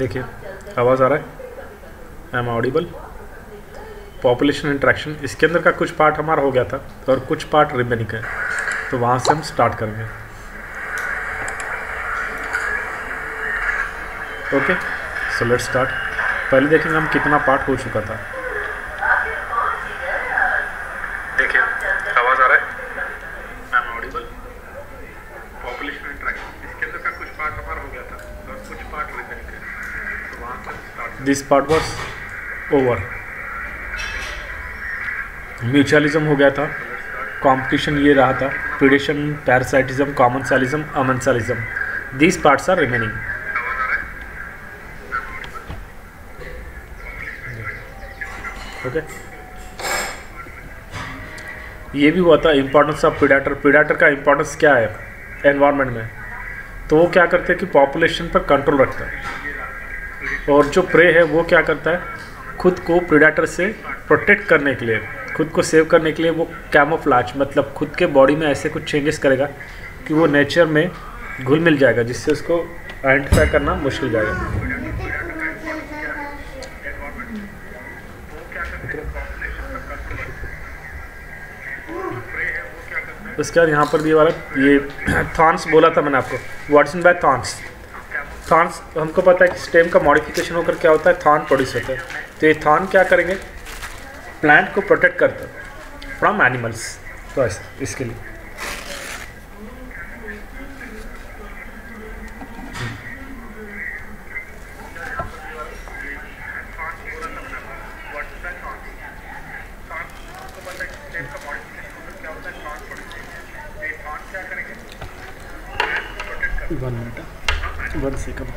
देखिए, आवाज़ आ रहा है? एम ऑडिबल पॉपुलेशन इंट्रैक्शन इसके अंदर का कुछ पार्ट हमारा हो गया था और कुछ पार्ट रिमेनिंग है। तो वहाँ से हम स्टार्ट करेंगे। ओके सो लेट्स स्टार्ट पहले देखेंगे हम कितना पार्ट हो चुका था देखिए आवाज़ आ रहा है I am audible population interaction इसके अंदर का कुछ पार्ट हमारा हो गया था और कुछ पार्ट रिमेनिंग है तो वहाँ this part was over mutualism हो गया था। कंपटीशन ये रहा था। Predation parasitism commensalism amensalism these parts are remaining okay ये भी हुआ था इम्पोर्टेंस ऑफ़ प्रिडेटर प्रिडेटर का इम्पोर्टेंस क्या है? एनवायरनमेंट में। तो वो क्या करते हैं कि पॉपुलेशन पर कंट्रोल रखता है। और जो प्रे है, वो क्या करता है? खुद को प्रिडेटर से प्रोटेक्ट करने के लिए, खुद को सेव करने के लिए वो कैमोफ्लाज मतलब खुद के बॉडी में ऐसे कुछ चेंजेस करेगा कि वो नेचर में घुल मिल जाएगा, जिससे उसको आइडेंटिफाई करना मुश्किल जाएगा। उसके बाद यहाँ पर भी वाला ये थॉन्स बोला था मैंने आपको। वाटसन बाय थॉन्स थॉन्स हमको पता है कि स्टेम का मॉडिफिकेशन होकर क्या होता है? थान प्रोड्यूस होता है। तो ये थान क्या करेंगे? प्लांट को प्रोटेक्ट करता है फ्रॉम एनिमल्स। तो ऐसा, इसके लिए वन मिनट वन सेकंड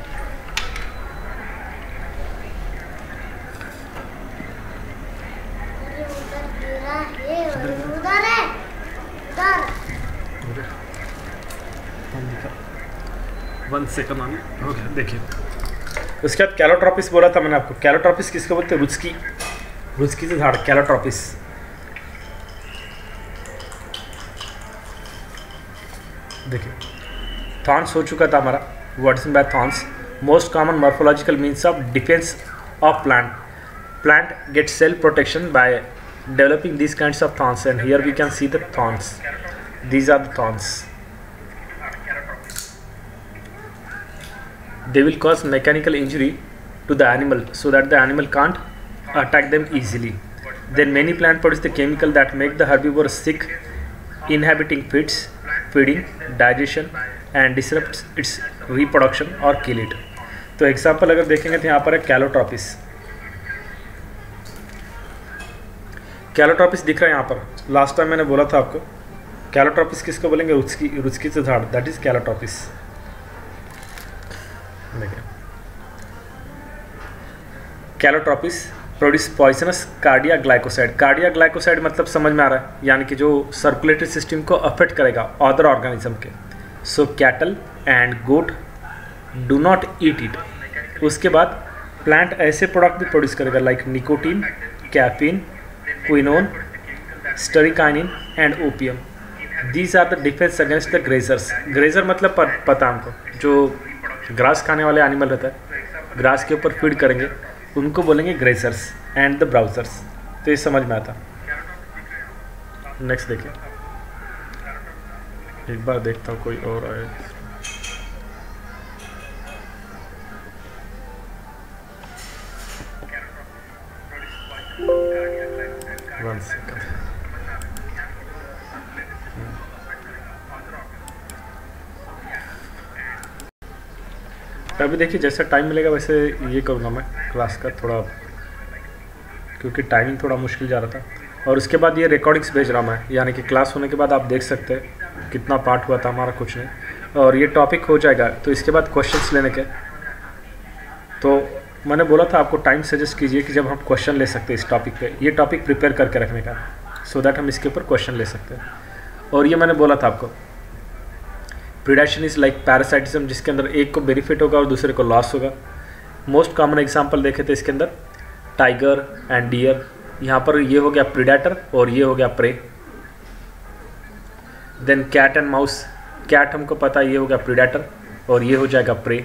उधर है उधर वन सेकंड ऑन ओके देखिए उसके बाद कैलोट्रॉपिस बोला था मैंने आपको। कैलोट्रॉपिस किसको बोलते हैं? रुचकी। रुचकी से झाड़ कैलोट्रॉपिस देखिए थॉन्स हो चुका था हमारा। Words by thorns most common morphological means of defence of plant plant get cell protection by developing these kinds of thorns, and here we can see the thorns. These are the thorns. They will cause mechanical injury to the animal so that the animal can't attack them easily then many plants produce the chemical that make the herbivore sick inhibiting fits feeding digestion and disrupts its reproduction or kill it तो example अगर देखेंगे तो यहाँ पर है Calotropis Calotropis दिख रहा है यहाँ पर लास्ट टाइम मैंने बोला था आपको कैलोट्रॉपिस किसको बोलेंगे रुचकी रुचकी से झाड़ that is Calotropis Calotropis produce poisonous cardiac glycoside cardiac glycoside मतलब समझ में आ रहा है, यानी कि जो सर्कुलेटरी सिस्टम को अफेक्ट करेगा अदर ऑर्गेनिज्म के। So cattle and goat do not eat it उसके बाद प्लांट ऐसे प्रोडक्ट भी प्रोड्यूस करेगा like nicotine caffeine quinine strychnine and opium these are the defence against the grazers grazer मतलब पता हमको जो ग्रास खाने वाले एनिमल रहता है। ग्रास के ऊपर फ़ीड करेंगे। उनको बोलेंगे ग्रेजर्स एंड द ब्राउजर्स तो ये समझ में आता। नेक्स्ट देखिए। एक बार देखता हूँ कोई और आए। One second. अभी देखिए, जैसा टाइम मिलेगा वैसे ये करूँगा मैं क्लास का थोड़ा, क्योंकि टाइमिंग थोड़ा मुश्किल जा रहा था। और उसके बाद ये रिकॉर्डिंग्स भेज रहा मैं, यानी कि क्लास होने के बाद आप देख सकते हैं कितना पार्ट हुआ था, हमारा कुछ नहीं। और ये टॉपिक हो जाएगा तो इसके बाद क्वेश्चंस लेने के। तो मैंने बोला था, आपको टाइम सजेस्ट कीजिए कि जब हम क्वेश्चन ले सकते हैं इस टॉपिक पे, ये टॉपिक प्रिपेयर करके रखने का। सो so दैट हम इसके ऊपर क्वेश्चन ले सकते हैं। और ये मैंने बोला था आपको प्रिडेशन इज़ लाइक पैरासाइटिज्म जिसके अंदर एक को बेनिफिट होगा और दूसरे को लॉस होगा। मोस्ट कॉमन एग्ज़ाम्पल देखे थे इसके अंदर टाइगर एंड डियर यहाँ पर ये हो गया प्रिडेटर और ये हो गया prey then cat and mouse cat हमको पता ये हो गया प्रिडेटर और ये हो जाएगा prey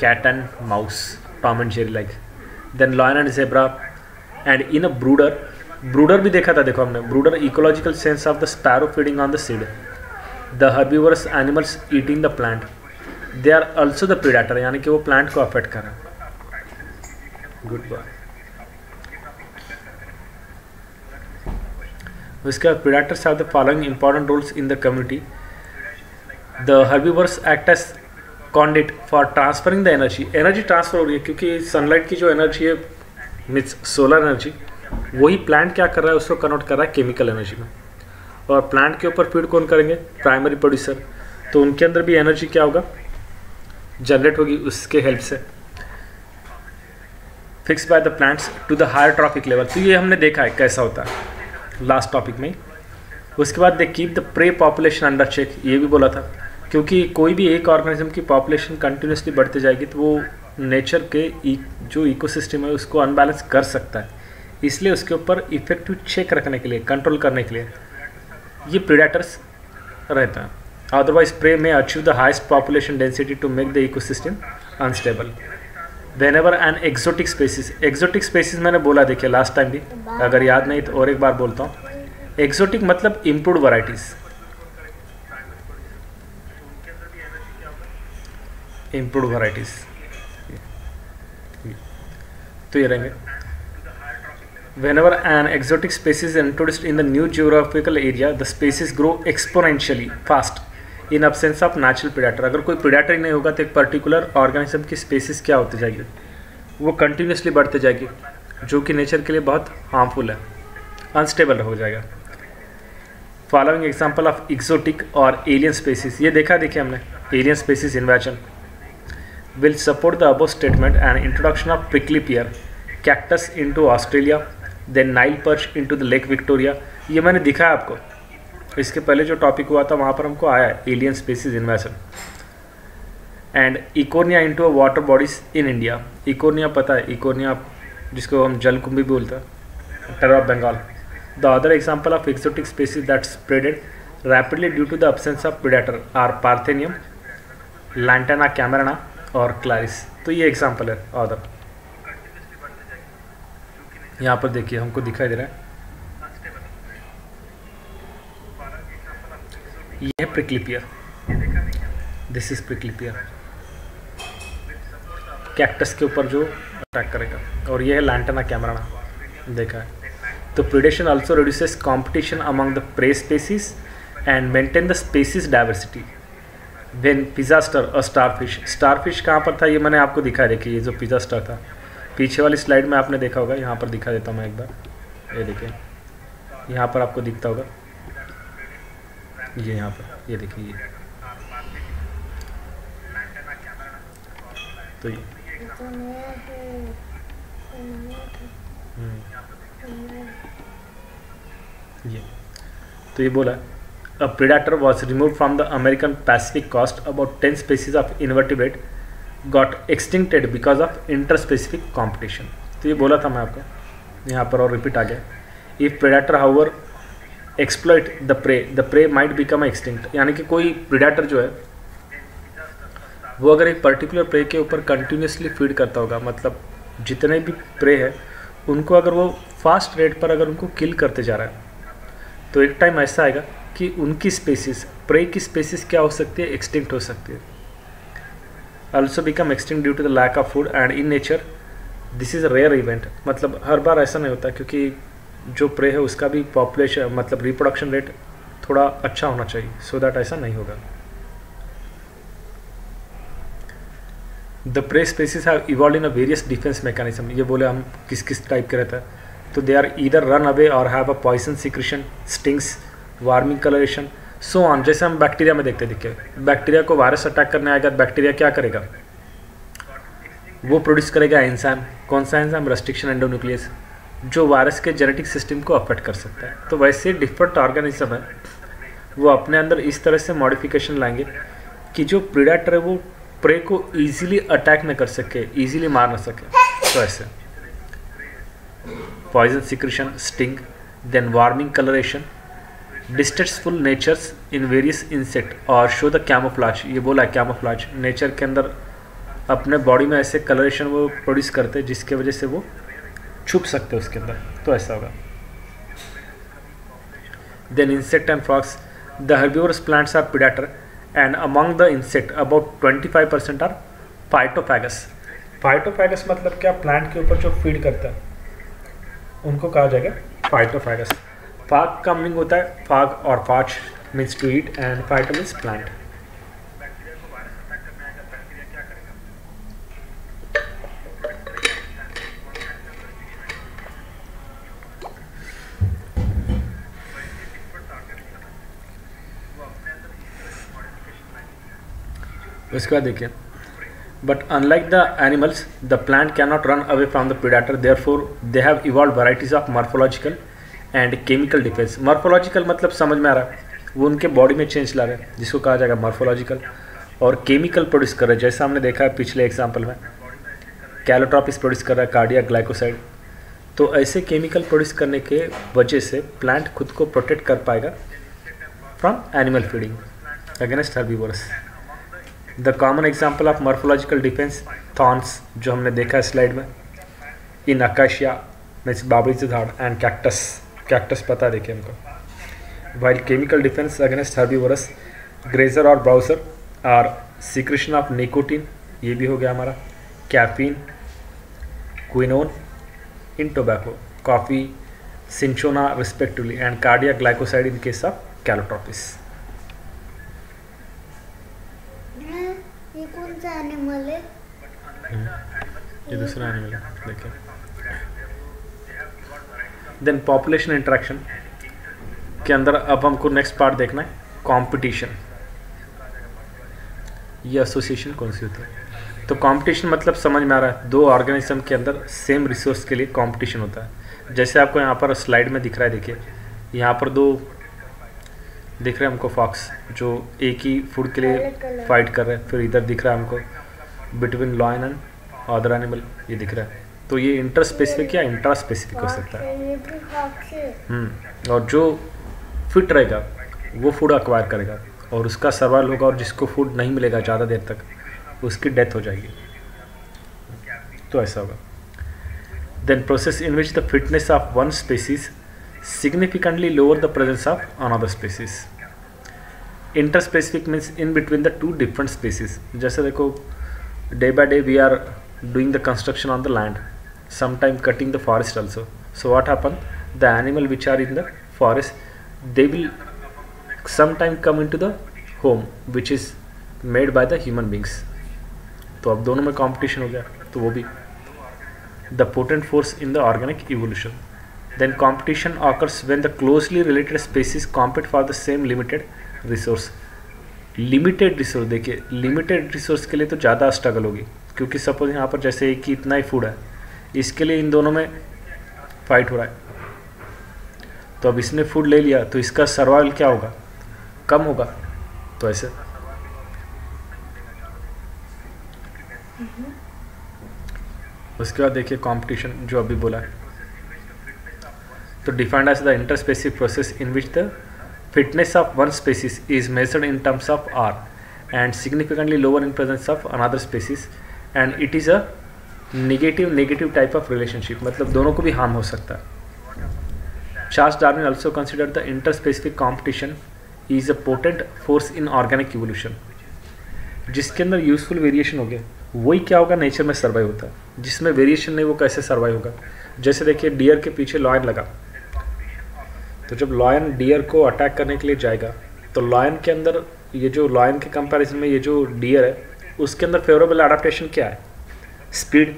cat and mouse tom and jerry like then lion and zebra and in a brooder broader भी देखा था, देखो हमने। Broader ecological sense of the sparrow feeding on the seed the herbivores animals eating the plant they are also the predator यानी कि वो plant को affect कर रहा है। गुड बॉय उसके बाद predators have the following important roles in the community the herbivores act as conduit for transferring the energy energy transfer हो रही है क्योंकि सनलाइट की जो एनर्जी है मीन्स सोलर एनर्जी वही प्लांट क्या कर रहा है, उसको कन्वर्ट कर रहा है केमिकल एनर्जी में। और प्लांट के ऊपर फ़ीड कौन करेंगे? प्राइमरी प्रोड्यूसर तो उनके अंदर भी एनर्जी क्या होगा? जनरेट होगी उसके हेल्प से। Fixed by the plants to the higher trophic level तो ये हमने देखा है कैसा होता है। लास्ट टॉपिक में उसके बाद they keep the prey population under check ये भी बोला था। क्योंकि कोई भी एक ऑर्गेनिज्म की पॉपुलेशन कंटिन्यूसली बढ़ती जाएगी तो वो नेचर के जो इकोसिस्टम है, उसको अनबैलेंस कर सकता है। इसलिए उसके ऊपर इफ़ेक्टिव चेक रखने के लिए कंट्रोल करने के लिए। ये प्रीडेटर्स रहता है। अदरवाइज़ प्रे में achieve the highest population density to make the ecosystem unstable whenever an exotic species exotic species मैंने बोला, देखिए लास्ट टाइम भी, अगर याद नहीं तो और एक बार बोलता हूँ। एक्जोटिक मतलब इम्प्रूव वराइटीज़ इम्प्रूव वराइटीज़ तो ये रहेंगे। Whenever an exotic species is introduced in the new geographical area, the species grow exponentially fast in absence of natural predator. अगर कोई predator ही नहीं होगा तो एक पर्टिकुलर ऑर्गेनिज्म की स्पेसिस क्या होती जाएगी वो कंटिन्यूसली बढ़ते जाएगी जो कि नेचर के लिए बहुत हार्मफुल है अनस्टेबल हो जाएगा फॉलोइंग एग्ज़ाम्पल ऑफ़ एक्जोटिक और एलियन स्पेसिस ये देखा देखिए हमने alien species invasion will support the above statement and introduction of prickly pear cactus into Australia then Nile perch into the lake Victoria ये मैंने दिखा है आपको। इसके पहले जो टॉपिक हुआ था, वहाँ पर हमको आया है alien species invasion and इकोनिया into water bodies in India इकोनिया पता है इकोनिया जिसको हम जलकुंभी बोलते हैं terror of Bengal. The other example of exotic species that spreaded rapidly due to the absence of predator are parthenium lantana camara और Clarias तो ये एग्ज़ाम्पल है अदर यहाँ पर देखिए, हमको दिखाई दे रहा है। ये prickly pear. This is prickly pear. Cactus के ऊपर जो अटैक करेगा। और ये है लैंटना कैमराना देखा है। तो predation also reduces competition among the prey species and maintain the species diversity then Pisaster और स्टारफिश स्टारफिश कहाँ पर था? ये मैंने आपको दिखाया, देखिए, ये जो पिज़्ज़ा स्टार था। पीछे वाली स्लाइड में आपने देखा होगा, यहाँ पर दिखा देता हूँ मैं एक बार। ये देखिए, यहाँ पर आपको दिखता होगा। ये यहाँ पर, ये देखिए, ये। तो ये। हम्म। ये। तो ये बोला a predator was remove from the American Pacific coast about ten species of invertebrate got extincted because of interspecific competition तो ये बोला था मैं आपको, यहाँ पर और रिपीट आ गया if predator however exploit the prey the prey might become extinct यानी कि कोई प्रिडाटर जो है, वो अगर एक पर्टिकुलर प्रे के ऊपर कंटिन्यूसली फ़ीड करता होगा मतलब जितने भी प्रे है, उनको अगर वो फास्ट रेट पर अगर उनको किल करते जा रहा है तो एक टाइम ऐसा आएगा कि उनकी स्पेसिस प्रे की स्पेसिस क्या हो सकती है एक्सटिंक्ट हो सकती है। Also become extinct due to the lack of food and in nature this is rare event मतलब हर बार ऐसा नहीं होता क्योंकि जो प्रे है उसका भी पॉपुलेशन मतलब रिप्रोडक्शन रेट थोड़ा अच्छा होना चाहिए सो so दैट ऐसा नहीं होगा। The prey species have evolve in a various defence mechanism ये बोले हम किस किस टाइप के रहता है। तो they are either run away और have a poison secretion stings warning colouration so on जैसे हम बैक्टीरिया में देखते देखिए बैक्टीरिया को वायरस अटैक करने आएगा तो बैक्टीरिया क्या करेगा? वो प्रोड्यूस करेगा एंजाइम कौन सा एंजाइम रेस्ट्रिक्शन एंडोन्यूक्लियस जो वायरस के जेनेटिक सिस्टम को अफेक्ट कर सकता है। तो वैसे डिफरेंट ऑर्गेनिज्म है। वो अपने अंदर इस तरह से मॉडिफिकेशन लाएँगे कि जो प्रीडाटर है, वो प्रे को इजीली अटैक न कर सके इजीली मार ना सके। तो ऐसे। Poison secretion sting then warning colouration distasteful natures in various insect और शो द कैमोफ्लाज ये बोला कैमोफ्लाज नेचर के अंदर अपने बॉडी में ऐसे कलरेशन वो प्रोड्यूस करते हैं जिसके वजह से वो छुप सकते हैं उसके अंदर। तो ऐसा होगा। Then insect and frogs the herbivorous plants are predator and among the insect about 25 percent are phytophagous phytophagous मतलब क्या? प्लांट के ऊपर जो फ़ीड करता है। उनको कहा जाएगा फाइटोफैगस फाग का मीनिंग होता है, फाग और फाच means to eat and phyto means plant उसके बाद देखिए but unlike the animals the plant can not run away from the predator therefore they have evolve varieties of morphological and chemical defence morphological मतलब समझ में आ रहा है। वो उनके बॉडी में चेंज ला रहे हैं, जिसको कहा जाएगा मॉर्फोलॉजिकल और केमिकल प्रोड्यूस कर रहे हैं, जैसा हमने देखा है पिछले एग्ज़ाम्पल में। कैलोट्रॉपिस प्रोड्यूस कर रहा है कार्डिया ग्लाइकोसाइड तो ऐसे केमिकल प्रोड्यूस करने के वजह से प्लांट खुद को प्रोटेक्ट कर पाएगा from animal feeding against herbivorous the common example of morphological defence thorns जो हमने देखा है स्लाइड में इन अकाशिया मीन्स बाबरी से झाड़ एंड कैक्टस कैक्टस पता देखिए हमको। While chemical defence against herbivorous grazer और ब्राउज़र और सिक्रेशन ऑफ़ निकोटिन ये भी हो गया हमारा। Caffeine quinine in tobacco coffee cinchona respectively and cardiac glycoside in case of Calotropis ये कौन सा एनिमल है? ये दूसरा एनिमल है देखिए। देन पॉपुलेशन इंट्रैक्शन के अंदर अब हमको नेक्स्ट पार्ट देखना है कंपटीशन ये एसोसिएशन कौन सी होती है? तो कंपटीशन मतलब समझ में आ रहा है दो ऑर्गेनिज्म के अंदर सेम रिसोर्स के लिए कंपटीशन होता है. जैसे आपको यहाँ पर स्लाइड में दिख रहा है देखिए. यहाँ पर दो दिख रहे हैं हमको फॉक्स जो एक ही फ़ूड के लिए. फाइट कर रहे हैं. फिर इधर दिख रहा है हमको between lion and other animal ये दिख रहा है. तो ये इंटर स्पेसिफिक या इंट्रा स्पेसिफिक हो सकता है? हम्म, और जो फिट रहेगा वो फ़ूड अक्वायर करेगा। और उसका सवाल होगा और जिसको फ़ूड नहीं मिलेगा ज़्यादा देर तक उसकी डेथ हो जाएगी। तो ऐसा होगा। Then process in which the fitness of one species significantly lower the presence of another species interspecific means in between the two different species जैसे देखो day by day we are doing the construction on the land sometime cutting the forest also so what happen the animal which are in the forest they will sometime come into the home which is made by the human beings तो अब दोनों में competition हो गया तो वो भी the potent force in the organic evolution then competition occurs when the closely related species compete for the same limited resource limited resource देखिए लिमिटेड रिसोर्स के लिए तो ज़्यादा स्ट्रगल होगी क्योंकि सपोज़ यहाँ पर जैसे ही इतना ही फ़ूड है इसके लिए इन दोनों में फाइट हो रहा है। तो अब इसने फ़ूड ले लिया तो इसका सर्वाइवल क्या होगा? कम होगा। तो ऐसे। उसके बाद देखिए कंपटीशन जो अभी बोला है। तो defined as the interspecific process in which the fitness of one species is measured in terms of R and significantly lower in presence of another species and it is a negative negative type of relationship मतलब दोनों को भी harm हो सकता। है Charles Darwin also considered the interspecific competition is a potent force in organic evolution, जिसके अंदर useful variation हो गया। वही क्या होगा? नेचर में सर्वाइव होता। है जिसमें वेरिएशन नहीं, वो कैसे सर्वाइव होगा? जैसे देखिए डियर के पीछे लॉयन लगा। तो जब लॉयन डियर को अटैक करने के लिए जाएगा तो लॉयन के अंदर ये जो लॉयन के कंपैरिजन में ये जो डियर है, उसके अंदर फेवरेबल अडाप्टेशन क्या है? स्पीड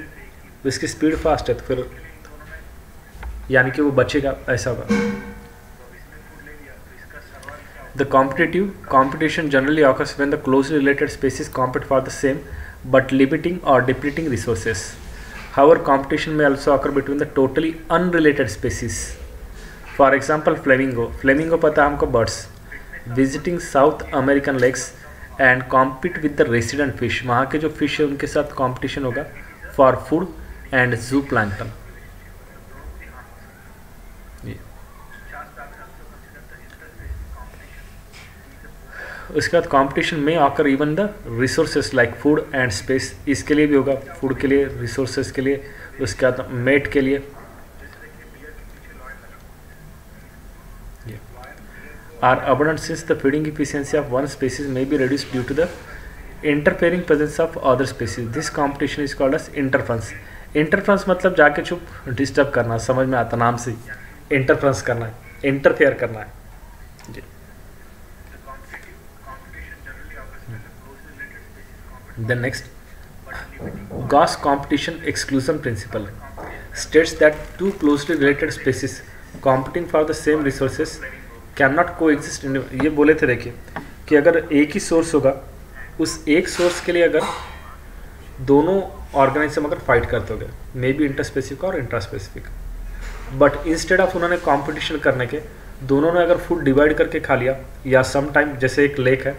उसकी स्पीड फास्ट है तो फिर यानी कि वो बचेगा, ऐसा होगा। The competitive competition generally occurs when the close related species compete for the same but limiting और depleting resources however competition may also occur between the totally unrelated species for example flamingo flamingo पता है हमको birds visiting South American lakes and compete with the resident fish वहाँ के जो fish है, उनके साथ कॉम्पिटिशन होगा। फ़ूड एंड जू zooplankton उसके बाद कॉम्पिटिशन में आकर even the resources like food and space इसके लिए भी होगा फ़ूड के लिए रिसोर्सेस के लिए, उसके बाद मेट के लिए। Are abundant the feeding efficiency of one species may be reduce due to the interfering presence of other species this competition is called as interference interference मतलब जाके चुप डिस्टर्ब करना, समझ में आता नाम से। इंटरफ्रंस करना है इंटरफेयर करना। है next Gause competition exclusion principle states that two closely related species competing for the same resources can not coexist ये बोले थे देखिए, कि अगर एक ही सोर्स होगा उस एक सोर्स के लिए अगर दोनों ऑर्गेनिज्म अगर फाइट करते हो गए मे बी इंटरस्पेसिफिक और इंट्रास्पेसिफिक बट इंस्टेड ऑफ़ उन्होंने कॉम्पिटिशन करने के, दोनों ने अगर फ़ूड डिवाइड करके खा लिया, या सम टाइम जैसे एक लेक है,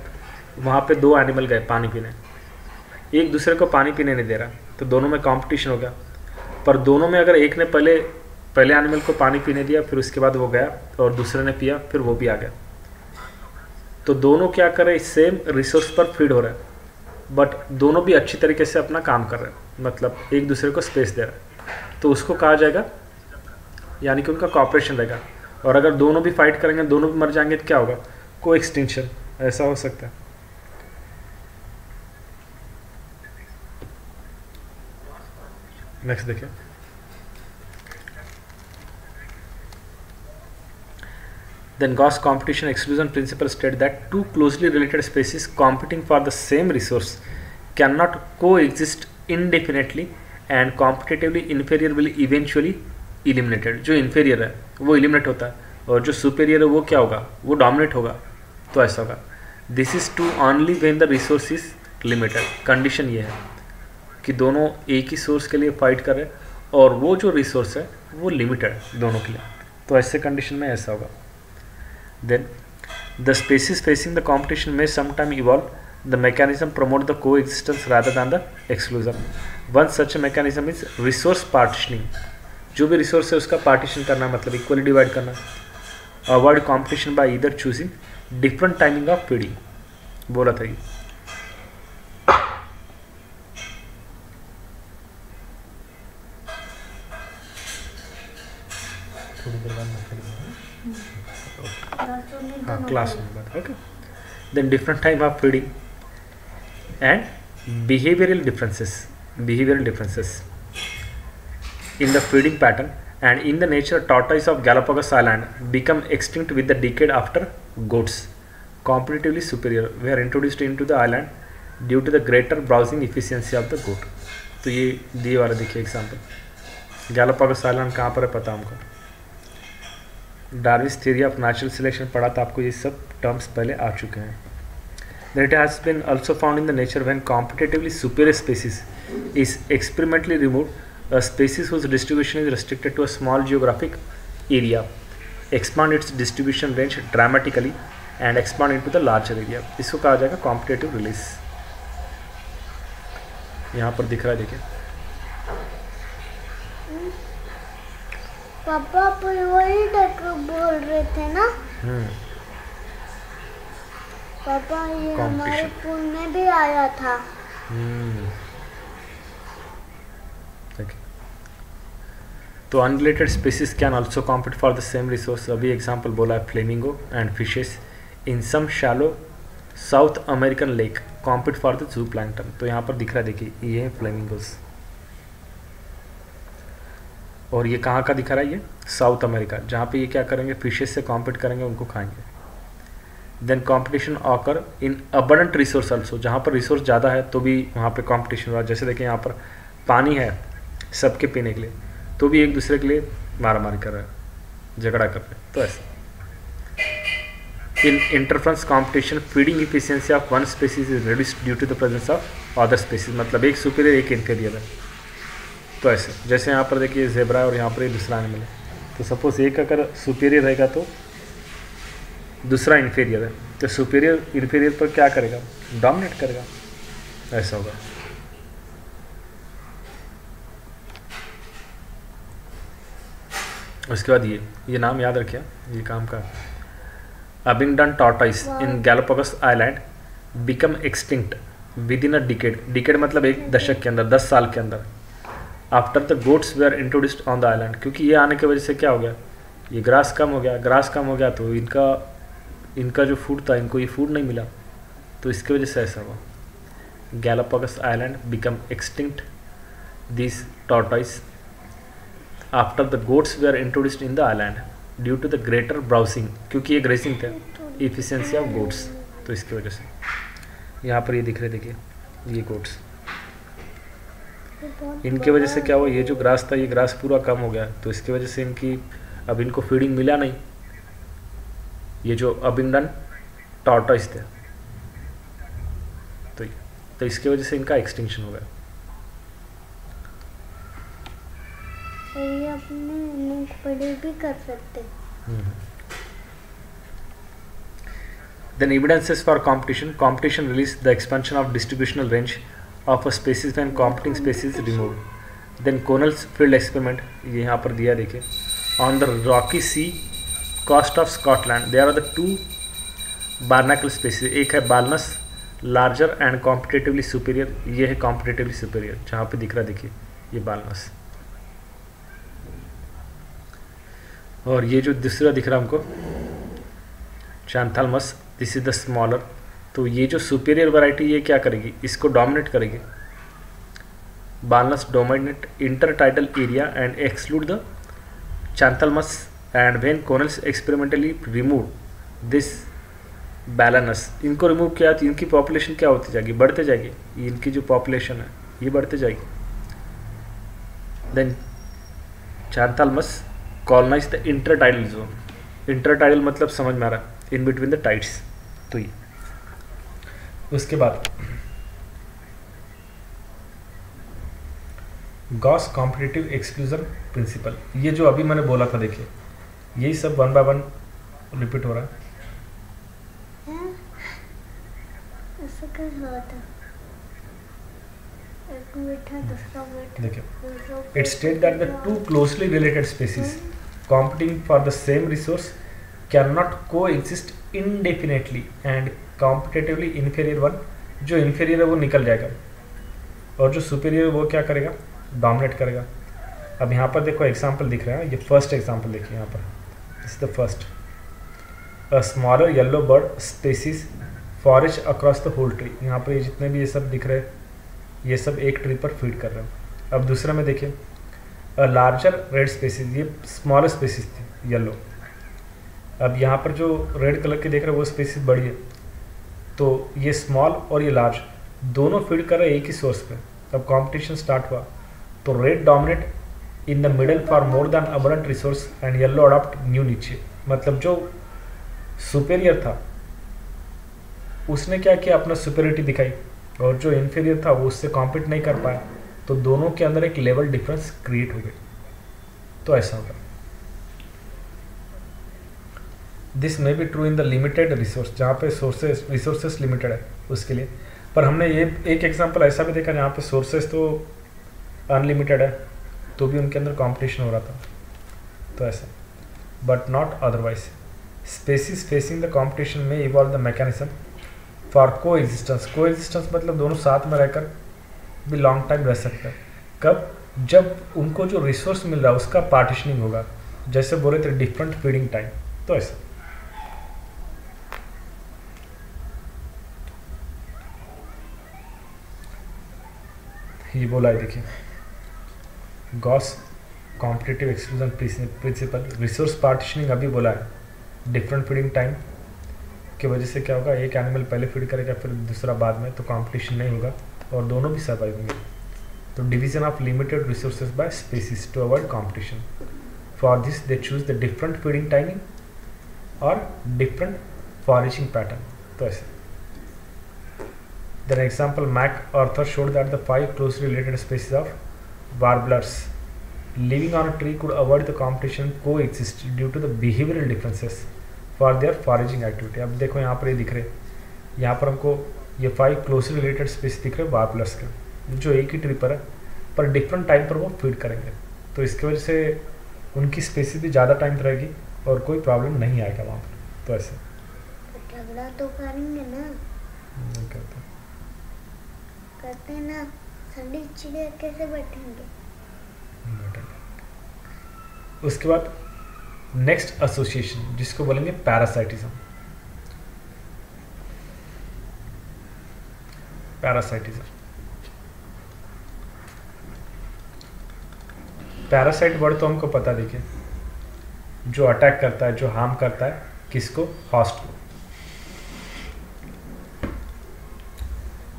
वहाँ पे दो एनिमल गए पानी पीने। एक दूसरे को पानी पीने नहीं दे रहा तो दोनों में कंपटीशन हो गया। पर दोनों में अगर एक ने पहले पहले एनिमल को पानी पीने दिया, फिर उसके बाद वो गया, और दूसरे ने पिया, फिर वो भी आ गया। तो दोनों क्या कर रहे हैं? सेम रिसोर्स पर फ़ीड हो रहे है। बट दोनों भी अच्छी तरीके से अपना काम कर रहे हैं। मतलब एक दूसरे को स्पेस दे रहे है। तो उसको कहा जाएगा? यानी कि उनका कॉपरेशन रहेगा। और अगर दोनों भी फाइट करेंगे, दोनों भी मर जाएँगे तो क्या होगा? को एक्सटेंशन ऐसा हो सकता है। नेक्स्ट देखिए। Then Gauss competition exclusion principle state that two closely related species competing for the same resource cannot coexist indefinitely and competitively inferior will eventually eliminated जो inferior है वो eliminate होता है और जो superior है वो क्या होगा वो dominate होगा तो ऐसा होगा this is true only when the resource is limited condition ये है कि दोनों एक ही सोर्स के लिए फाइट कर हैं और वो जो रिसोर्स है वो लिमिटेड है दोनों के लिए तो ऐसे कंडीशन में ऐसा होगा Then the species facing the competition may sometime evolve. The mechanism promote the coexistence rather than the exclusion. One such a mechanism is resource partitioning. जो भी रिसोर्स है उसका पार्टीशन करना मतलब इक्वली डिवाइड करना avoid competition by either choosing different timing of feeding बोला था ये थोड़ी देर बाद class number okay then different type of feeding and behavioural differences behavioural differences in the feeding pattern and in the nature tortoise of Galapagos island become extinct with the decade after goats competitively superior we are introduced into the island due to the greater browsing efficiency of the goat तो ये दिए वाला देखिए example Galapagos Island कहाँ पर है पता हमको? Darwin's theory of natural selection पढ़ा तो आपको, ये सब टर्म्स पहले आ चुके हैं। That has been also found in the nature when competitively superior species is experimentally remove species whose distribution is restricted to a small geographic area expand its distribution range dramatically and expand into the larger area इसको कहा जाएगा competitive release यहाँ पर दिख रहा है, देखिए। पापा आप वही तक बोल रहे थे ना। हम्म। पापा ये हमारे. स्कूल में भी आया था। हम्म। तो unrelated species can also compete for the same resource अभी एग्ज़ाम्पल बोला है flamingo and fishes in some shallow South American lake compete for the zooplankton तो यहाँ पर दिख रहा है देखिए ये है फ्लेमिंगोस और ये कहाँ का दिखा रहा है? ये साउथ अमेरिका, जहाँ पे ये क्या करेंगे फिशेस से कॉम्पिट करेंगे, उनको खाएँगे। Then competition occur in abundant resource also जहाँ पर रिसोर्स ज़्यादा है तो भी वहाँ पे कंपटीशन हुआ जैसे देखिए यहाँ पर पानी है सबके पीने के लिए तो भी एक दूसरे के लिए मारा मारी कर रहे हैं, झगड़ा कर रहे हैं तो ऐसा। In interference competition feeding efficiency of one species is reduced due to the presence of other species मतलब एक सुपीरियर एक इंफीरियर है। तो ऐसे जैसे यहाँ पर देखिए जेबरा और यहाँ पर ये दूसरा एनिमल है। तो सपोज़ एक अगर सुपीरियर रहेगा तो दूसरा इन्फीरियर है। तो सुपीरियर इन्फीरियर पर क्या करेगा? डोमिनेट करेगा। ऐसा होगा। उसके बाद ये ये नाम याद रखिए ये काम का। Abingdon tortoise Wow. In Galapagos island become extinct within a decade decade मतलब एक दशक के अंदर दस साल के अंदर। After the goats were introduced on the island क्योंकि ये आने की वजह से क्या हो गया? ये ग्रास कम हो गया। ग्रास कम हो गया तो इनका इनका जो फ़ूड था, इनको ये फ़ूड नहीं मिला। तो इसकी वजह से ऐसा हुआ। Galapagos island become extinct this tortoise after the goats were introduced in the island due to the greater browsing क्योंकि ये ग्रेसिंग थे इफिशेंसी ऑफ़ गोट्स तो इसकी वजह से। यहाँ पर ये दिख रहे, देखिए, ये गोट्स इनकी वजह से क्या हुआ? ये जो ग्रास था ये ग्रास पूरा कम हो गया। तो इसकी वजह से इनकी अब इनको फीडिंग मिला नहीं। ये जो अबिंडन टॉर्टोइस थे। तो तो इसकी वजह से इनका एक्सटिंक्शन हो गया। है। ये अपने मूंगफली भी कर सकते। Then evidences for competition. Competition release the expansion of distributional range. Of a species when competing species removed. Then Connell's field experiment ये यहाँ पर दिया देखिए on the rocky sea coast of Scotland there are the two barnacle species एक है बालनस larger and competitively superior ये है competitively superior जहाँ पे दिख रहा है देखिए ये बालनस और ये जो दूसरा दिख रहा हमको Chthamalus this is the smaller तो ये जो सुपीरियर वैरायटी ये क्या करेगी? इसको डोमिनेट करेगी। Balanus dominate intertidal area and exclude the Chthamalus and when Connell's experimentally remove this Balanus इनको रिमूव किया तो इनकी पॉपुलेशन क्या होती जाएगी? बढ़ते जाएगी। इनकी जो पॉपुलेशन है, ये बढ़ते जाएगी। Then Chthamalus colonize the inter intertidal zone inter intertidal मतलब समझ में आ रहा इन बिटवीन द टाइड्स तो ये। उसके बाद। गॉस कॉम्पिटिटिव एक्सक्लूजन प्रिंसिपल ये जो अभी मैंने बोला था देखिए यही सब वन बाय वन रिपीट हो रहा है। हैं? ऐसा क्या हुआ था? एक मीठा दूसरा मीठा देखिए दूसरा it states that the two closely related species competing competitively inferior one, जो inferior है वो निकल जाएगा। और जो superior है वो क्या करेगा? Dominate करेगा। अब यहाँ पर देखो एग्ज़ाम्पल दिख रहा है। ये फ़र्स्ट एग्ज़ाम्पल देखिए यहाँ पर। This the first a smaller yellow bird species forage across the whole tree यहाँ पर ये जितने भी ये सब दिख रहे हैं, ये सब एक ट्री पर फ़ीड कर रहे हैं। अब दूसरे में देखिए। अ लार्जर रेड स्पेसिस ये स्मॉलर स्पेसिस थी येलो अब यहाँ पर जो रेड कलर की देख रहे हैं, वो स्पेसिस बड़ी है। तो ये स्मॉल और ये लार्ज दोनों फ़ीड कर रहे हैं एक ही सोर्स पे। अब कंपटीशन स्टार्ट हुआ। तो red dominate in the middle for more than abundant resource and yellow adopt new नीचे मतलब जो सुपेरियर था, उसने क्या किया? अपना सुपेरिटी दिखाई। और जो इन्फीरियर था, वो उससे कॉम्पीट नहीं कर पाया। तो दोनों के अंदर एक लेवल डिफरेंस क्रिएट हो गई। तो ऐसा होगा this may be true in the limited resource जहाँ पे सोर्सेस रिसोर्सेस लिमिटेड है उसके लिए। पर हमने ये एक एग्जांपल ऐसा भी देखा जहाँ पे सोर्सेस तो अनलिमिटेड है तो भी उनके अंदर कंपटीशन हो रहा था। तो ऐसा। But not otherwise species facing the competition may evolve the mechanism for coexistence coexistence मतलब दोनों साथ में रहकर भी लॉन्ग टाइम रह सकते हैं। कब? जब उनको जो रिसोर्स मिल रहा है, उसका पार्टिशनिंग होगा। जैसे बोले थे डिफरेंट फीडिंग टाइम तो ऐसा। ये बोला है देखिए। Gause competitive exclusion principle resource partitioning अभी बोला है। डिफरेंट फीडिंग टाइम की वजह से क्या होगा? एक एनिमल पहले फ़ीड करेगा, फिर दूसरा बाद में तो कॉम्पिटिशन नहीं होगा और दोनों भी सर्वाइव होंगे। तो division of limited resources by species to avoid competition for this they choose the different feeding timing और डिफरेंट फॉरेजिंग पैटर्न तो ऐसे। Then example Mac author showed that the five closely related species of warblers living on a tree could avoid the competition coexist due to the behavioral differences for their foraging activity. अब देखो यहाँ पर ये दिख रहे यहाँ पर हमको ये फाइव क्लोजली रिलेटेड स्पेस दिख रहे हैं वार्बलर्स के जो एक ही ट्री पर है पर डिफरेंट टाइम पर वो फ़ीड करेंगे तो इसकी वजह से उनकी स्पेसिस भी ज़्यादा टाइम रहेगी और कोई प्रॉब्लम नहीं आएगा वहाँ पर तो ऐसे झगड़ा तो करेंगे ना करते करते ना ठंडी चिड़िया कैसे बैठेंगे? उसके बाद नेक्स्ट एसोसिएशन जिसको बोलेंगे पैरासाइटिज्म पैरासाइटिज्म पैरासाइट वर्ड तो हमको पता, देखिए, जो अटैक करता है, जो हार्म करता है, किसको? हॉस्ट को.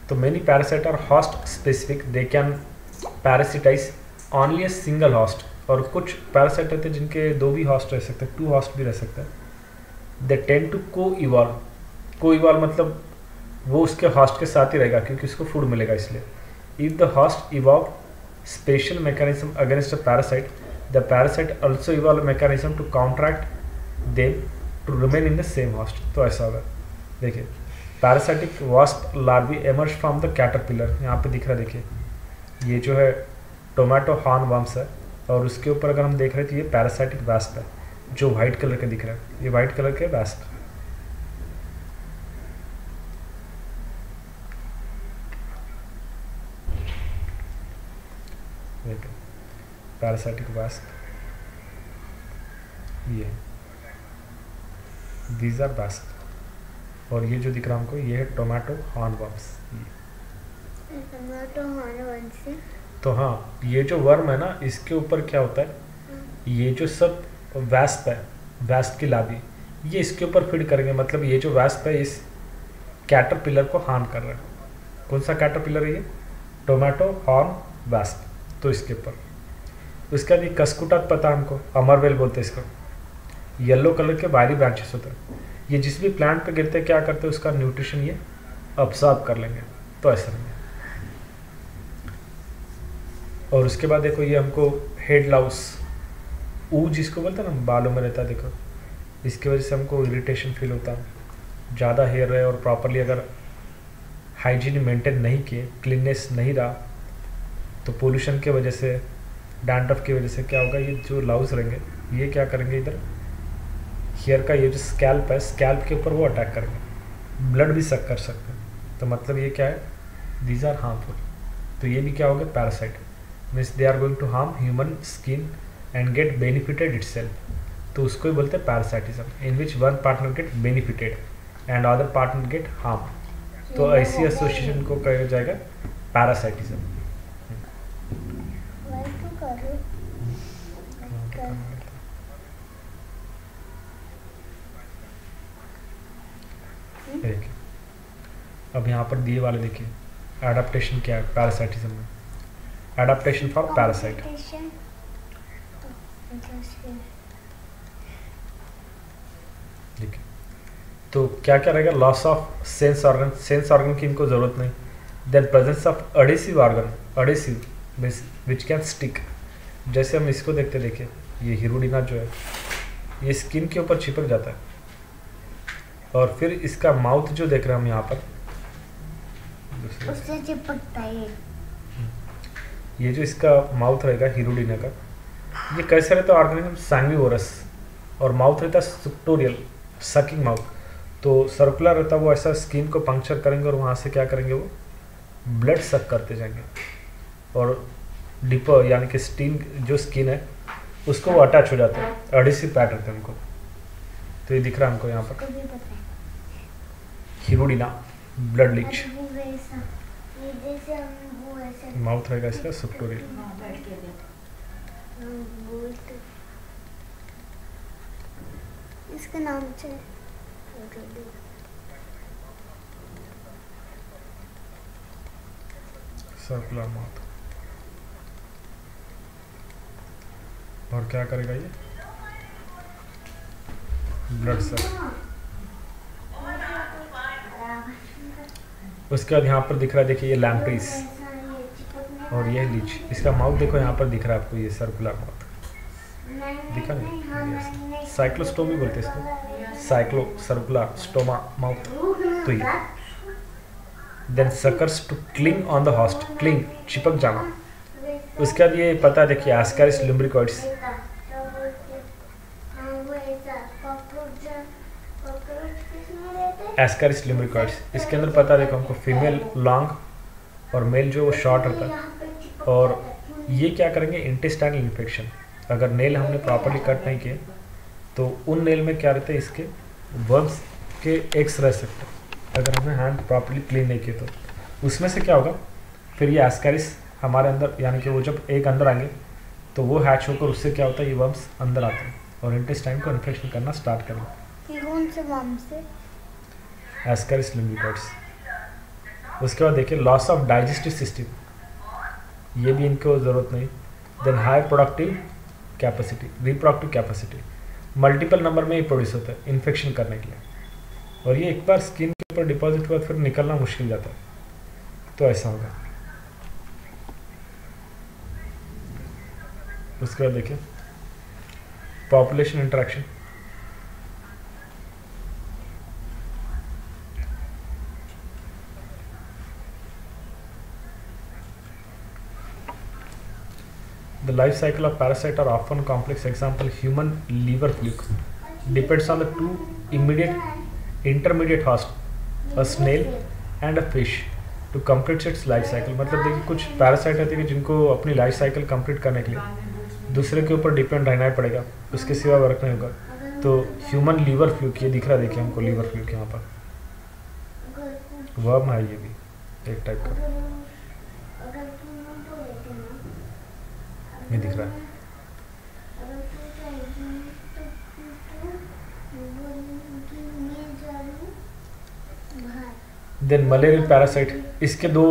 तो many parasite are host specific they can parasitize only a single host और कुछ पैरासाइट रहते हैं जिनके दो भी हॉस्ट रह सकते हैं टू हॉस्ट भी रह सकते हैं। They tend to coevolve coevolve मतलब वो उसके हॉस्ट के साथ ही रहेगा क्योंकि उसको फ़ूड मिलेगा इसलिए। If the host evolve mechanism against a parasite, the parasite also evolve a mechanism to counteract them to remain in the same host. तो ऐसा होगा। देखिए parasitic wasp larvae emerge from the caterpillar यहाँ पे दिख रहा है, देखिए। ये जो है टोमेटो हॉर्न वम्स है और उसके ऊपर अगर हम देख रहे हैं तो ये पैरासाइटिक वास्प है, जो वाइट कलर का दिख रहा है। ये वाइट कलर के वास्प पैरासाइटिक वास्प ये। दीज आर वास्प और ये जो दिख रहा हमको ये है टोमेटो हॉर्न वर्म्स टमाटो तो हाँ ये जो वर्म है ना इसके ऊपर क्या होता है? ये जो सब वैस्प है वैस्प की लाभी ये इसके ऊपर फ़ीड करेंगे। मतलब ये जो वैस्प है इस कैटर पिलर को हार्म कर रहा है। कौन सा कैटर पिलर है ये? टोमेटो हॉर्न वैस्प तो इसके ऊपर। उसके बाद ये कसकुटा पता हमको? अमरवेल बोलते हैं इसको। येलो कलर के बाहरी ब्रांचेस होते हैं। ये जिस भी प्लांट पे गिरते क्या करते हैं उसका न्यूट्रिशन ये अब्सॉर्ब कर लेंगे। तो ऐसा नहीं और उसके बाद देखो ये हमको हेड लाउस ऊ जिसको बोलते हैं ना बालों में रहता है, देखो। इसकी वजह से हमको इरिटेशन फील होता है। ज़्यादा हेयर रहे और प्रॉपरली अगर हाइजीन मेंटेन नहीं किए क्लीननेस नहीं रहा तो पोल्यूशन की वजह से डैंड्रफ की वजह से क्या होगा, ये जो लाउस रहेंगे, ये क्या करेंगे इधर? हेयर का ये जो स्कैल्प है स्कैल्प के ऊपर वो अटैक करेंगे। ब्लड भी सक कर सकते हैं। तो मतलब ये क्या है? दीज आर हार्मफुल तो ये भी क्या हो गया? Parasite means they are going to harm human skin and get benefited it तो उसको ही बोलते हैं parasitism in which one partner get benefited and other partner get harm तो ऐसी एसोसिएशन को कहा जाएगा पैरासाइटिज्म वही तो करो कर देखिए अब यहाँ पर दिए वाले देखिए एडाप्टेशन क्या है? पैरासाइटिज्म में। एडाप्टेशन फॉर पैरासाइट देखिए तो क्या क्या रहेगा? Loss of sense organ sense organ की इनको ज़रूरत नहीं। Then presence of adhesive organ adhesive which can stick जैसे हम इसको देखते देखिए ये हीरोडिना जो है ये स्किन के ऊपर चिपक जाता है। और फिर इसका माउथ जो देख रहे हैं हम यहाँ पर उससे चिपकता है ये। जो इसका माउथ रहेगा हीरोडिना का ये कैसे रहता है ऑर्गेनिज्म? सैंग्विवोरस और माउथ रहता है सुक्टोरियल सकिंग माउथ तो सर्कुलर रहता है वो ऐसा स्किन को पंक्चर करेंगे और वहाँ से क्या करेंगे वो? ब्लड सक करते जाएँगे। और डिपर यानी कि स्टीन जो स्किन है उसको वो अटैच हो जाता है। एडिसिव पैड रहते हैं हमको तो ये दिख रहा है हमको यहाँ पर। हीरोडिना ब्लड लीच। माउथ रहेगा इसका तो। इसका नाम सर्कुलर माउथ। और क्या करेगा ये? ब्लड सक उसके बाद यहाँ पर दिख रहा है, देखिए ये लैम्प्रीस। और ये लीच। इसका माउथ देखो, यहाँ पर दिख रहा है आपको, ये सर्कुलर माउथ। दिखा नहीं? साइक्लोस्टोमी बोलते इसको। Cyclo circular stoma mouth. तो ये। Then suckers to cling on the host cling चिपक जाना। उसके बाद ये पता है, देखिए, एस्कैरिस लुम्ब्रिकॉइड्स। एस्करिस लिम्ब्रिकॉइड्स इसके अंदर पता देखो हमको फीमेल लॉन्ग और मेल जो वो शॉर्ट होता है। और ये क्या करेंगे? इंटेस्टाइनल इन्फेक्शन अगर नेल हमने प्रॉपरली कट नहीं किए तो उन नेल में क्या रहते हैं? इसके वर्म्स के एक्स रह सकते हैं। अगर हमने हैंड प्रॉपरली क्लीन नहीं किए तो। उसमें से क्या होगा? फिर ये एस्करिस हमारे अंदर, यानी कि वो जब एक अंदर आएँगे तो वो हैच होकर उससे क्या होता है? ये वर्म्स अंदर आते हैं। और इंटेस्टाइन को इन्फेक्शन करना स्टार्ट करेंगे एस्करिस लिम्बिकॉइड्स उसके बाद देखिए लॉस ऑफ़ डाइजेस्टिव सिस्टम ये भी इनको ज़रूरत नहीं। Then high productive capacity reproductive capacity multiple number में ही प्रोड्यूस होता है इन्फेक्शन करने के लिए। और ये एक बार स्किन के ऊपर डिपॉजिट हुआ, फिर निकलना मुश्किल जाता है। तो ऐसा होगा। उसके बाद देखिए population interaction life cycle of parasite are often complex. Example: human liver fluke depends on the two immediate intermediate host, a snail and a fish, to complete its life cycle. मतलब देखिए कुछ पैरासाइट रहते हैं जिनको अपनी life cycle complete करने के लिए दूसरे के ऊपर डिपेंड रहना ही पड़ेगा उसके सिवा वर्क नहीं होगा तो ह्यूमन लीवर फ्लूक ये दिख रहा है देखिए हमको लीवर फ्लूक यहाँ पर वर्म है ये भी एक टाइप का अगर तू ना बोले ये दिख रहा। है मैं देन मलेरियल पैरासाइट इसके दो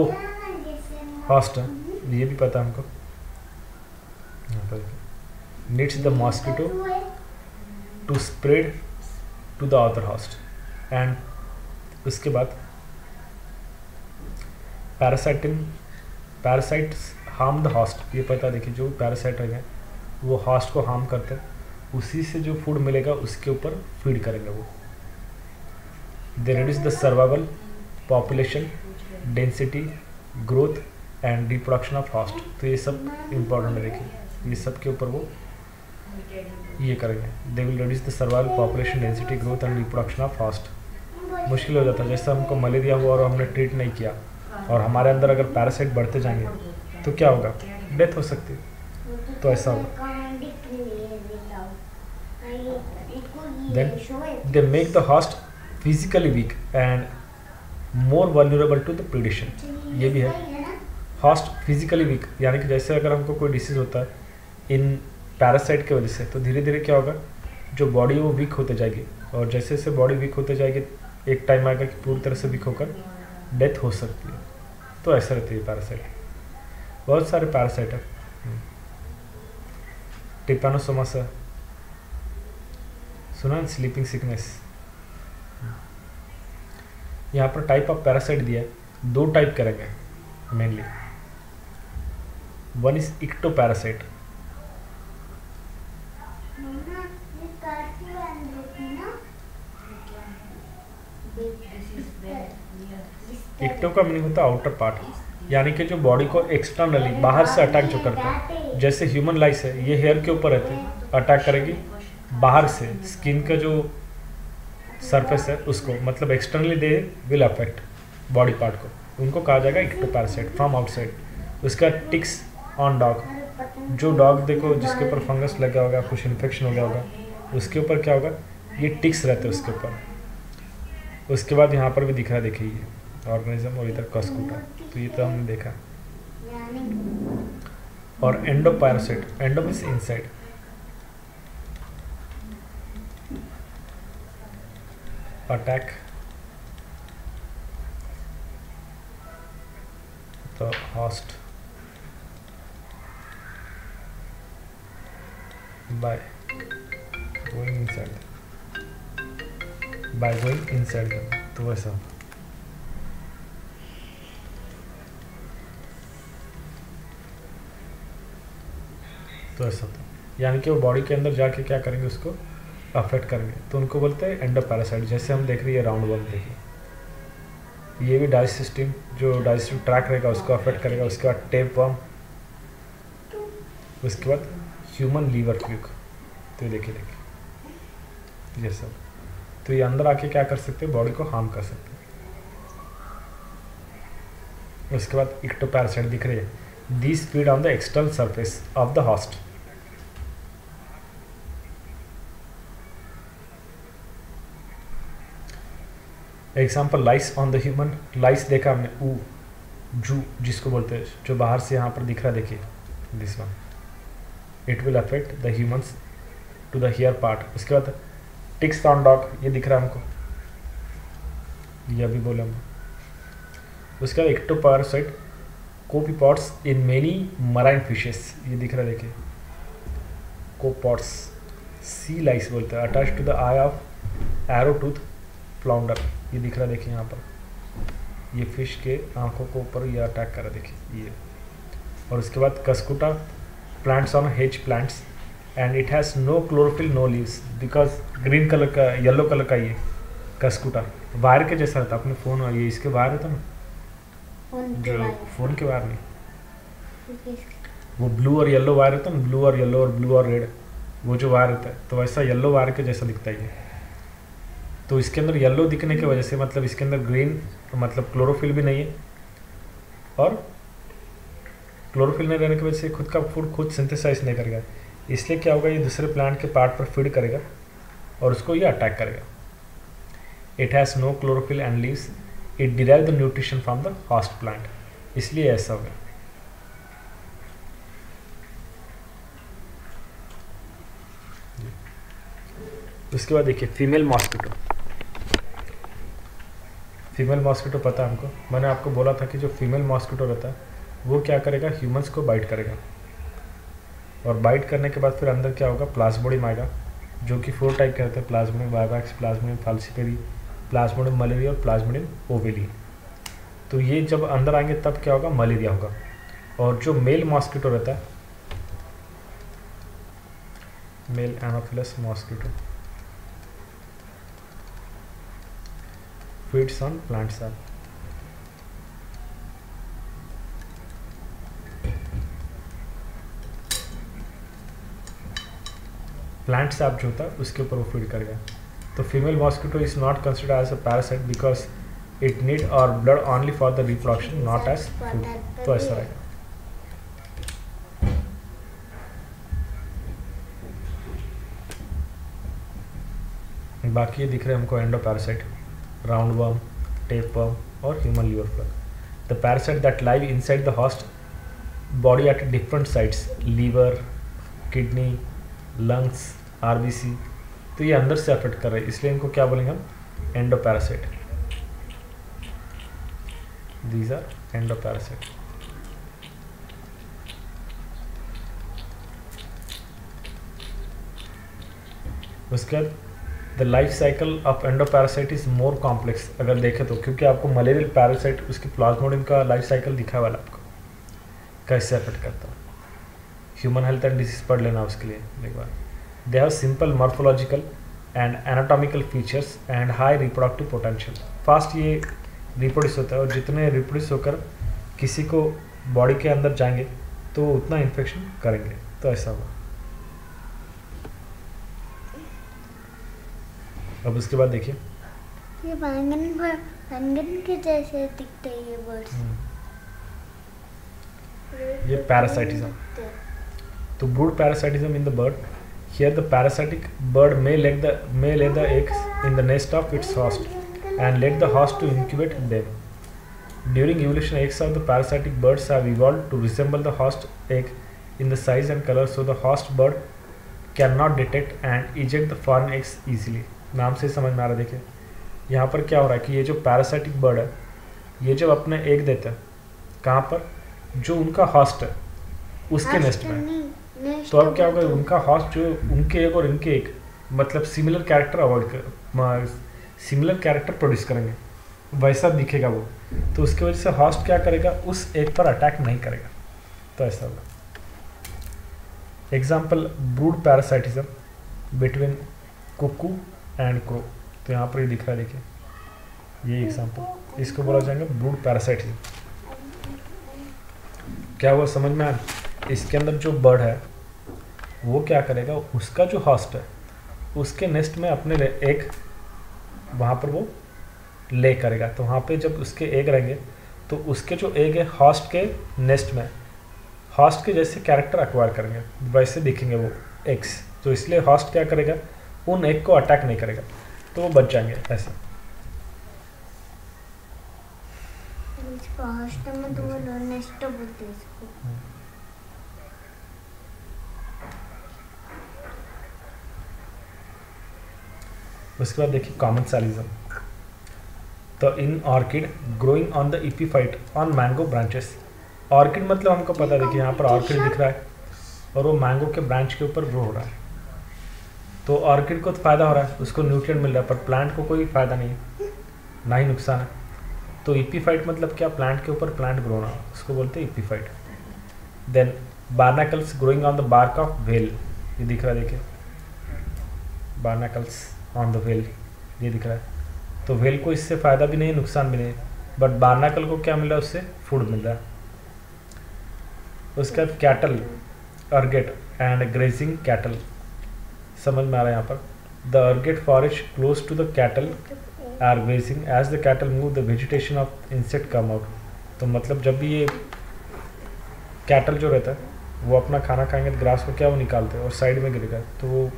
हॉस्ट हैं, ये भी पता हमको। Needs the mosquito to spread to the other host and उसके बाद पैरासाइटिन पैरासाइट्स हार्म द हॉस्ट ये पता देखिए, जो पैरासाइट रहेंगे, वो हॉस्ट को हार्म करते हैं। उसी से जो फ़ूड मिलेगा, उसके ऊपर फ़ीड करेंगे वो। They reduce the survival population density growth and reproduction of host तो ये सब इम्पोर्टेंट है देखिए। ये सब के ऊपर वो ये करेंगे। They will reduce the survival population density growth and reproduction of host मुश्किल हो जाता है। जैसे हमको मलेरिया हुआ और हमने ट्रीट नहीं किया, और हमारे अंदर अगर पैरासाइट बढ़ते जाएँगे तो क्या होगा? डेथ हो सकती है। तो ऐसा होगा। Then they make the host physically weak and more vulnerable to the predation. ये भी है। हॉस्ट फिजिकली वीक यानी कि जैसे अगर हमको कोई डिसीज होता है, इन पैरासाइट की वजह से तो धीरे धीरे क्या होगा? जो बॉडी वो वीक होते जाएगी। और जैसे जैसे बॉडी वीक होते जाएगी, एक टाइम आएगा कि पूरी तरह से वीक होकर डेथ हो सकती है। तो ऐसा रहती है पैरासाइट बहुत सारे पैरासाइट है। टिपानोसोमस सुना स्लीपिंग सिकनेस यहाँ पर टाइप ऑफ़ पैरासाइट दिया है। दो टाइप करेंगे mainly one is ectoparasite ecto का मीनिंग होता है आउटर पार्ट यानी कि जो बॉडी को एक्सटर्नली बाहर से अटैक जो करता है, जैसे ह्यूमन लाइस है, ये हेयर के ऊपर रहते हैं अटैक करेगी बाहर से स्किन का जो सरफेस है, उसको मतलब externally they will affect body part को। उनको कहा जाएगा इक्टो पैरासाइट फ्रॉम आउटसाइड उसका टिक्स ऑन डॉग जो डॉग देखो, जिसके ऊपर फंगस लगा होगा, कुछ इन्फेक्शन हो गया होगा, उसके ऊपर क्या होगा? ये टिक्स रहते हैं उसके ऊपर। उसके बाद यहाँ पर भी दिख रहा है, देखिए ऑर्गेनिज्म और इधर कस्कूटा। तो ये तो हमने देखा। और endoparasite endo means inside the host by going inside by going inside them तो वैसा। तो ऐसा होता यानी कि वो बॉडी के अंदर जाके क्या करेंगे उसको अफेक्ट करेंगे। तो उनको बोलते हैं एंडो पैरासाइट जैसे हम देख रहे हैं राउंड वन देखिए। ये भी डाइस सिस्टम जो डाइजेस्टिव ट्रैक रहेगा, उसको अफेक्ट करेगा। उसके बाद टेप वर्म उसके बाद ह्यूमन लीवर फ्लूक तो देखिए देखिए। ये सब। तो ये अंदर आके क्या कर सकते हैं? बॉडी को हार्म कर सकते हैं। उसके बाद इक्टो पैरासाइट दिख रही है। This feed on the external surface of the host example lice on the human lice देखा हमने, ऊ, जू, जिसको बोलते हैं, जो बाहर से यहाँ पर दिख रहा देखिए this one it will affect the humans to the hair part उसके बाद टिक्स ऑन डॉग ये दिख रहा है हमको। ये अभी बोले हम उसके बाद ectoparasite copepods in many marine fishes ये दिख रहा देखिए। कोपॉट्स सी लाइस बोलते हैं। Attach to the eye of arrow tooth flounder ये दिख रहा है देखिए यहाँ पर। ये फ़िश के आँखों को ऊपर ये अटैक कर रहा देखिए ये। और उसके बाद Cuscuta plants on hedge plants and it has no chlorophyll no leaves because green colour का येलो कलर का ये कस्कुटा। वायर के जैसा रहता अपने फ़ोन और ये इसके वायर रहता ना? फ़ोन जो फ़ोन के वायर नहीं। वो ब्लू और येलो वायर रहता है ना? ब्लू और येलो और ब्लू और रेड वो जो वायर रहता है तो वैसा येलो वायर के जैसा दिखता है ये। तो इसके अंदर येलो दिखने की वजह से मतलब इसके अंदर ग्रीन मतलब क्लोरोफिल भी नहीं है। और क्लोरोफिल नहीं रहने की वजह से खुद का फ़ूड खुद सिंथेसाइज नहीं करेगा। इसलिए क्या होगा, ये दूसरे प्लांट के पार्ट पर फ़ीड करेगा और उसको ये अटैक करेगा। It has no chlorophyll and leaves it derive the nutrition from the host plant इसलिए ऐसा होगा उसके बाद देखिए फीमेल मॉस्किटो फीमेल मॉस्किटो पता है हमको? मैंने आपको बोला था कि जो फीमेल मॉस्किटो रहता है, वो क्या करेगा? ह्यूमंस को बाइट करेगा। और बाइट करने के बाद फिर अंदर क्या होगा? प्लाज्मोडियम आएगा, जो कि फोर टाइप के रहते हैं। Plasmodium vivax Plasmodium falciparum Plasmodium malariae और प्लाज्मोडियम ओवेली तो ये जब अंदर आएँगे, तब क्या होगा? मलेरिया होगा। और जो मेल मॉस्किटो रहता है male anopheles mosquito feeds on plant sap. Plant sap जो होता है उसके ऊपर वो फ़ीड करेगा तो female mosquito is not consider as a parasite because it need और blood only for the reproduction not as food तो ऐसा रहेगा बाकी ये दिख रहे हैं हमको endo parasite round worm tape worm और human liver fluke the parasite that live inside the host body at different sites liver kidney lungs R B C तो ये अंदर से अफेक्ट कर रहे हैं। इसलिए इनको क्या बोलेंगे हम? Endo parasite these are endo parasite उसके बाद the life cycle of endoparasite is more complex अगर देखें तो क्योंकि आपको मलेरियल पैरासाइट उसकी प्लाज्मोडियम का लाइफ साइकिल दिखा वाला आपको। कैसे अफेक्ट करता है? ह्यूमन हेल्थ एंड डिज़ीज़ पढ़ लेना उसके लिए, एक बार। They have simple morphological and anatomical features and high reproductive potential fast ये रिप्रोड्यूस होता है, और जितने रिप्रोड्यूस होकर किसी को बॉडी के अंदर जाएँगे तो उतना इन्फेक्शन करेंगे। तो ऐसा होगा अब उसके बाद देखिए ये बैंगन बैंगन के जैसे दिखते हैं ये बर्ड्स ये parasitism. तो brood parasitism in the bird here the parasitic bird may let the may lay the eggs in the nest of its host and let the host to incubate them during evolution eggs of the parasitic birds have evolved to resemble the host egg in the size and color so the host bird cannot detect and eject the foreign eggs easily नाम से समझ में आ रहा है देखिए। यहाँ पर क्या हो रहा है कि ये जो पैरासाइटिक बर्ड है ये जब अपने एग देता है कहाँ पर? जो उनका हॉस्ट है उसके नेस्ट में। तो अब क्या होगा उनका हॉस्ट जो उनके एक और इनके एक मतलब सिमिलर कैरेक्टर अवॉइड कर सिमिलर कैरेक्टर प्रोड्यूस करेंगे। वैसा दिखेगा वो। तो उसकी वजह से हॉस्ट क्या करेगा? उस एक पर अटैक नहीं करेगा। तो ऐसा होगा। Example brood parasitism between cuckoo and crow तो यहाँ पर ये दिख रहा है, देखिए। ये एग्ज़ाम्पल इसको बोला जाएगा ब्रूड पैरासाइटिज्म क्या हुआ, समझ में आया इसके अंदर जो बर्ड है, वो क्या करेगा? उसका जो हॉस्ट है, उसके नेस्ट में अपने एक, वहाँ पर वो ले करेगा। तो वहाँ पे जब उसके एग रहेंगे तो उसके जो एग है हॉस्ट के नेस्ट में हॉस्ट के जैसे कैरेक्टर अक्वायर करेंगे। वैसे दिखेंगे वो एग्स तो इसलिए हॉस्ट क्या करेगा? उन एग को अटैक नहीं करेगा तो वो बच जाएँगे ऐसे। उसके बाद देखिए कॉमन सैलिज्म तो in orchid growing on the epiphyte on mango branches orchid मतलब हमको पता देखिए यहाँ पर ऑर्किड दिख रहा है, और वो मैंगो के ब्रांच के ऊपर ग्रो हो रहा है। तो ऑर्किड को तो फ़ायदा हो रहा है, उसको न्यूट्रिएंट मिल रहा है, पर प्लांट को कोई फ़ायदा नहीं है, ना ही नुकसान है। तो इपीफाइट मतलब क्या? प्लांट के ऊपर प्लांट ग्रो होना उसको बोलते हैं epiphyte then barnacles growing on the bark of whale ये दिख रहा है, देखिए। बार्नाकल्स ऑन द वेल ये दिख रहा है। तो वेल को इससे फ़ायदा भी नहीं, नुकसान भी नहीं बट बार्नाकल को क्या मिल रहा है, उससे फ़ूड मिल रहा है। उसके बाद कैटल अर्गेट एंड ग्रेजिंग कैटल समझ में आ रहा है यहाँ पर। The अर्गेट forest close to the cattle are grazing as the cattle move the vegetation of insect come out तो मतलब जब भी ये कैटल जो रहता है, वो अपना खाना खाएँगे तो ग्रास को क्या वो निकालते हैं और साइड में गिरेगा तो वो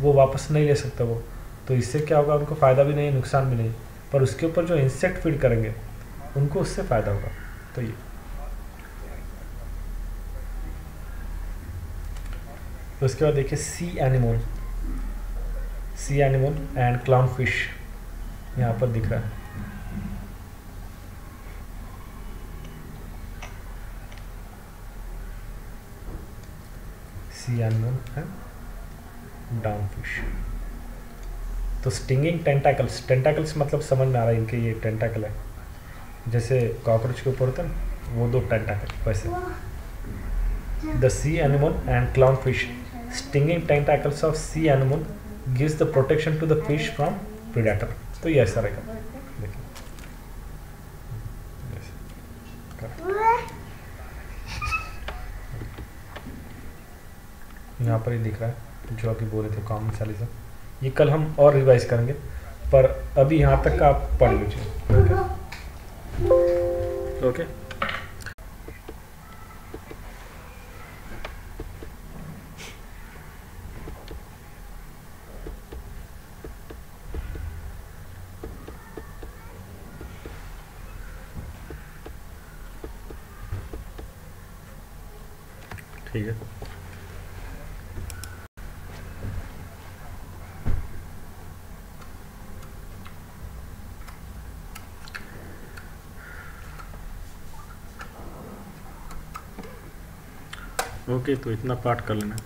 वो वापस नहीं ले सकता वो। तो इससे क्या होगा, उनको फ़ायदा भी नहीं, नुकसान भी नहीं। पर उसके ऊपर जो इंसेक्ट फ़ीड करेंगे, उनको उससे फ़ायदा होगा। तो ये। उसके बाद देखिए sea animal sea animal and clown fish यहाँ पर दिख रहा है। सी एनिमोन एंड डाउन फ़िश तो स्टिंगिंग टेंटाकल्स टेंटाकल्स मतलब समझ में आ रहा है इनके ये टेंटाकल है। जैसे कॉकरोच के ऊपर होता है वो दो टेंटाकल वैसे। The sea animal and clown fish stinging tentacles of sea animal gives the protection to the fish from predator तो ये ऐसा रहेगा। यहाँ पर ही दिख रहा है, जो अभी बोले थे कॉमन सैलिज्म ये कल हम और रिवाइज करेंगे, पर अभी यहाँ तक का आप पढ़ लीजिए। ओके ओके ठीक है ओके तो इतना पार्ट कर लेना।